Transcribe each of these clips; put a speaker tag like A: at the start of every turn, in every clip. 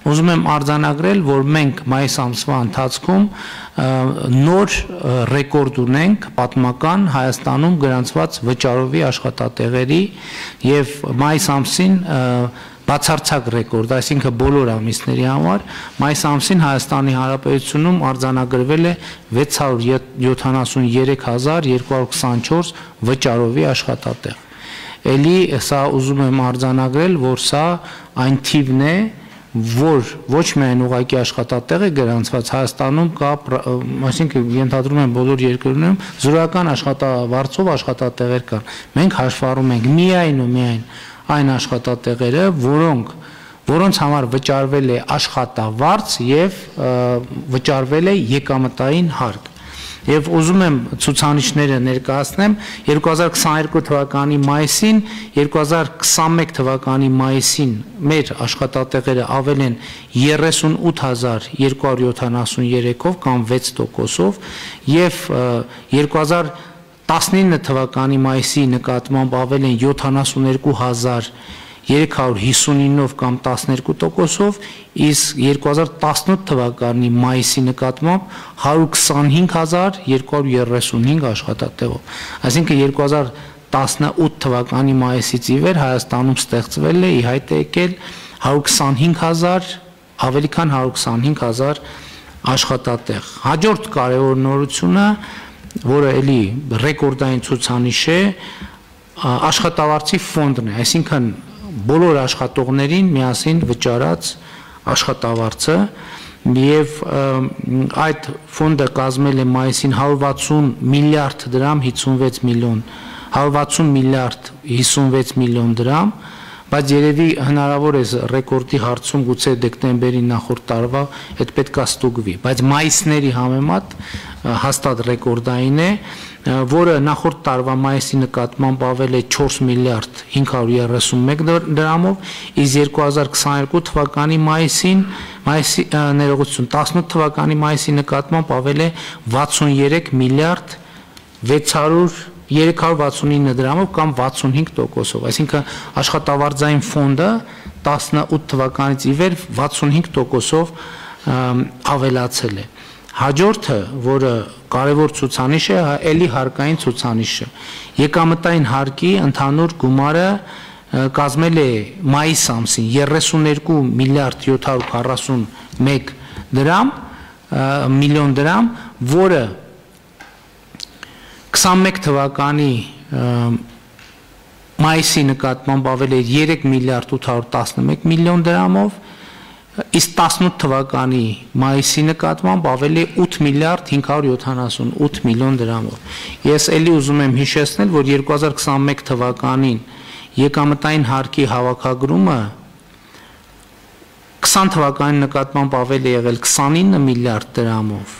A: Ուզում եմ արձանագրել, որ մենք մայիս ամսվա ընթացքում նոր ռեկորդ ունենք պատմական Հայաստանում գրանցված վճարովի աշխատատեղերի եւ մայիս ամսին բացարձակ ռեկորդ, այսինքն բոլոր ամիսների համար մայիս ամսին Հայաստանի Հանրապետությունում արձանագրվել է 673224 վճարովի աշխատատեղ։ Էլի սա ուզում եմ արձանագրել, որ սա այն թիվն է, որ ոչ միայն ուղակի աշխատատեղ է գրանցված Հայաստանում կա, այսինքն ենթադրում եմ բոլոր երկրներում զորական աշխատավարձով աշխատատեղեր կան։ Մենք հաշվառում ենք միայն ու միայն այն աշխատատեղերը, որոնք որոնց համար վճարվել է աշխատավարձ եւ վճարվել է եկամտային հարկ եւ ուզում եմ ցուցանիշները ներկայացնեմ. 2022 թվականի մայիսին 2021 թվականի մայիսին մեր աշխատատեղերը ավել են 38273-ով կամ 6%-ով եւ 2019 թվականի մայիսի նկատմամբ ավել են 72000 359-ով կամ 12%-ով, իսկ 2018 թվականի մայիսի նկատմամբ 125235 աշխատատեղով։ Այսինքն 2018 թվականի մայիսից ի վեր Հայաստանում ստեղծվել է ի հայտ եկել 125000 ավելի քան 125000 աշխատատեղ։ Հաջորդ կարևոր նորությունը, որը էլի ռեկորդային ցուցանիշ է, աշխատավարձի ֆոնդն է, այսինքն բոլոր աշխատողներին միասին վճարած աշխատավարձը եւ այդ ֆոնդը կազմել է մայիսին 160 միլիարդ դրամ 56 միլիոն 160 միլիարդ 56 միլիոն դրամ բայց երևի հնարավոր է ռեկորդի հարցում գուցե դեկտեմբերի նախորդ տարվա այդ պետքա ստուգվի բայց մայիսների համեմատ հաստատ ռեկորդային է որը նախորդ տարվա մայիսի նկատմամբ ավել է 4 միլիարդ 531 դրամով, իսկ 2022 թվականի մայիսին մայիսի ներողություն 18 թվականի մայիսի նկատմամբ ավել է 63 միլիարդ 600 369 դրամով կամ 65%-ով, այսինքն աշխատավարձային ֆոնդը 18 թվականից ի վեր 65%-ով ավելացել է։ Հաջորդը, որը կարևոր ցուցանիշ է, էլի հարկային ցուցանիշը։ Եկամտային հարկի ընդհանուր գումարը կազմել է մայիս ամսին 32 միլիարդ 741 դրամ միլիոն դրամ, որը 21 թվականի մայիսի նկատմամբ ավել է 3 միլիարդ 811 միլիոն դրամով իսկ 18 թվականի մայիսի նկատմամբ ավելի 8 միլիարդ 578 միլիոն դրամով։ Ես ելի ուզում եմ հիշեցնել, որ 2021 թվականին եկամտային հարկի հավաքագրումը 20 թվականի նկատմամբ ավելի եղել 29 միլիարդ դրամով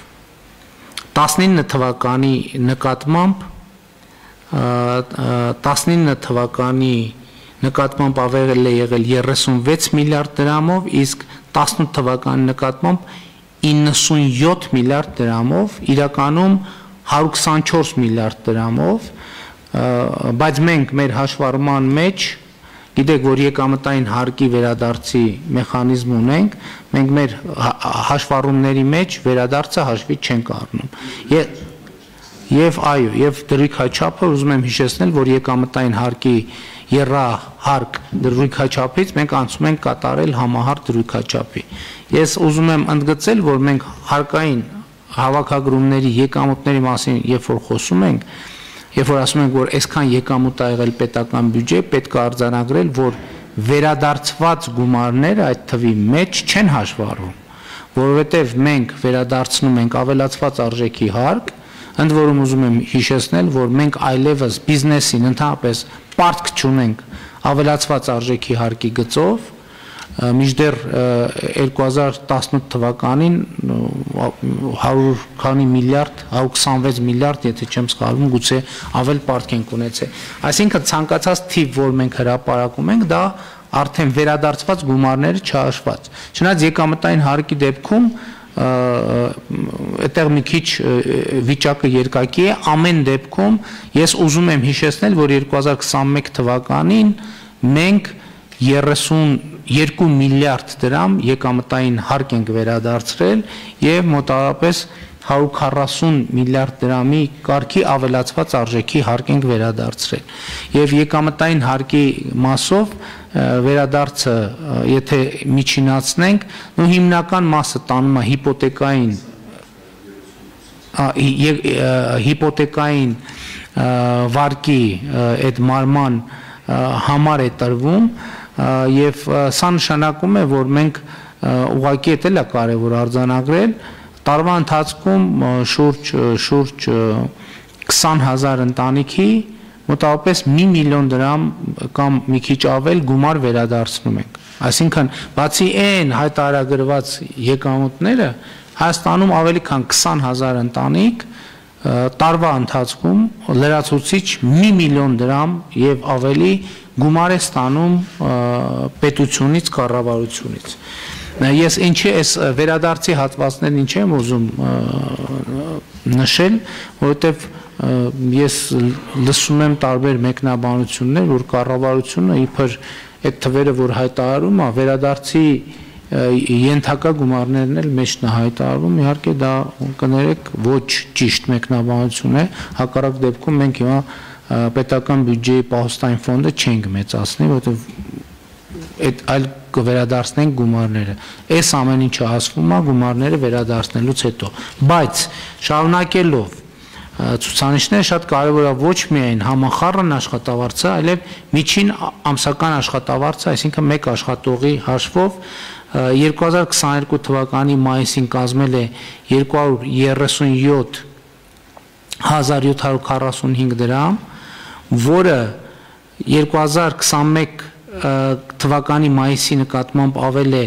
A: 19 թվականի նկատմամբ 19 թվականի նկատմամբ ավել է եղել 36 միլիարդ դրամով, իսկ 18 թվականի նկատմամբ 97 միլիարդ դրամով, իրականում 124 միլիարդ դրամով, բայց մենք մեր հաշվառման մեջ գիտեք, որ եկամտային հարկի վերադարձի մեխանիզմ ունենք, մենք մեր հաշվառումների մեջ վերադարձը հաշվի չենք առնում։ Եվ Եվ այո, եւ դրույքաչափը ուզում եմ հիշեցնել, որ եկամտային հարկի երա հարկ դրույքաչափից մենք անցում ենք կատարել համահար դրույքաչափի։ Ես ուզում եմ ընդգծել, որ մենք հարկային հավաքագրումների եկամուտների մասին երբ որ խոսում ենք, երբ որ ասում ենք, որ այսքան եկամուտ ա եղել պետական բյուջե, պետք է արձանագրել, որ վերադարձված գումարները այդ թվի մեջ չեն հաշվառվում, որովհետև մենք վերադարձնում ենք ավելացված արժեքի հարկ, ընդ որում ուզում եմ հիշեցնել, որ մենք այլևս բիզնեսին ընդհանրապես պարտք չունենք ավելացված արժեքի հարկի գծով, միջդեռ 2018 թվականին 100 քանի միլիարդ, 126 միլիարդ, եթե չեմ սխալվում, գուցե ավել պարտք ենք ունեցել։ Այսինքն ցանկացած թիվ, որ մենք հրապարակում ենք, դա արդեն վերադարձված գումարները չհաշված։ Չնայած եկամտային հարկի դեպքում այդտեղ մի քիչ վիճակը երկակի է ամեն դեպքում ես ուզում եմ հիշեցնել որ 2021 թվականին մենք 32 միլիարդ դրամ եկամտային հարկ ենք վերադարձրել եւ մոտավորապես 140 միլիարդ դրամի կարգի ավելացված արժեքի հարկ ենք վերադարձրել եւ եկամտային հարկի մասով վերադարձը եթե միջինացնենք նո հիմնական մասը տանում է հիպոթեկային հիպոթեկային վարկի այդ մարման համար է տրվում եւ սա նշանակում է որ մենք ուղղակի դա էլ է կարեւոր արձանագրել տարվա ընթացքում շուրջ շուրջ 20000 ընտանիքի մոտավորապես 1 միլիոն դրամ կամ մի քիչ ավել գումար վերադարձնում ենք այսինքն բացի այն հայտարարագրված եկամուտները Հայաստանում ավելի քան 20000 ընտանիք տարվա ընթացքում լրացուցիչ 1 միլիոն դրամ եւ ավելի գումար է ստանում պետությունից, կառավարությունից։ Ես ինչի այս վերադարձի հատվածներն ինչ եմ ուզում նշել, որովհետեւ ես լսում եմ տարբեր մեկնաբանություններ, որ կառավարությունը իբր այդ թվերը, որ հայտարարում է, վերադարձի ենթակա գումարներն էլ մեջ նահայտարվում իհարկե դա կներեք ոչ ճիշտ մեկնաբանություն է հակառակ դեպքում մենք հիմա պետական բյուջեի պահոստային ֆոնդը չենք մեծացնի որովհետև այդ այլ կվերադարձնենք գումարները այս ամեն ինչը ասվում է գումարները վերադարձնելուց հետո բայց շարունակելով ցուցանիշները շատ կարևոր է ոչ միայն համախառն աշխատավարձը, այլև միջին ամսական աշխատավարձը, այսինքն մեկ աշխատողի հաշվով 2022 թվականի մայիսին կազմել է 237 1745 դրամ, որը 2021 թվականի մայիսի նկատմամբ ավել է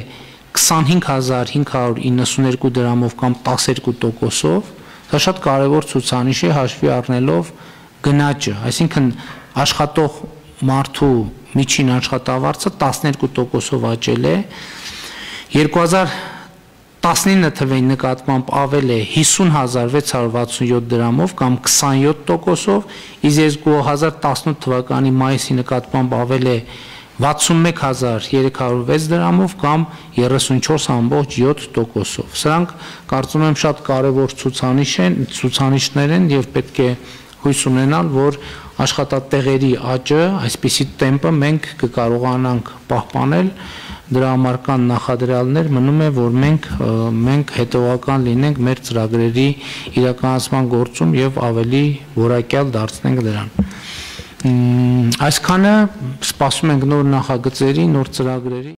A: 25592 դրամով կամ 12%-ով, դա շատ կարևոր ցուցանիշ է հաշվի առնելով գնաճը, այսինքն աշխատող մարդու միջին աշխատավարձը 12%-ով աճել է, 2019 թվի նկատմամբ ավել է 50667 դրամով կամ 27%-ով, իսկ 2018 թվականի մայիսի նկատմամբ ավել է 61306 դրամով կամ 34.7%-ով։ Սրանք կարծում եմ շատ կարևոր ցուցանիշ են, ցուցանիշներ են եւ պետք է հույս ունենալ, որ աշխատատեղերի աճը, այսպիսի տեմպը մենք կկարողանանք պահպանել դրա համար կան նախադրյալներ, մնում է, որ մենք մենք հետևական լինենք մեր ծրագրերի իրականացման գործում եւ ավելի որակյալ դարձնենք դրան։ Այսքանը սպասում ենք նոր նախագծերի, նոր ծրագրերի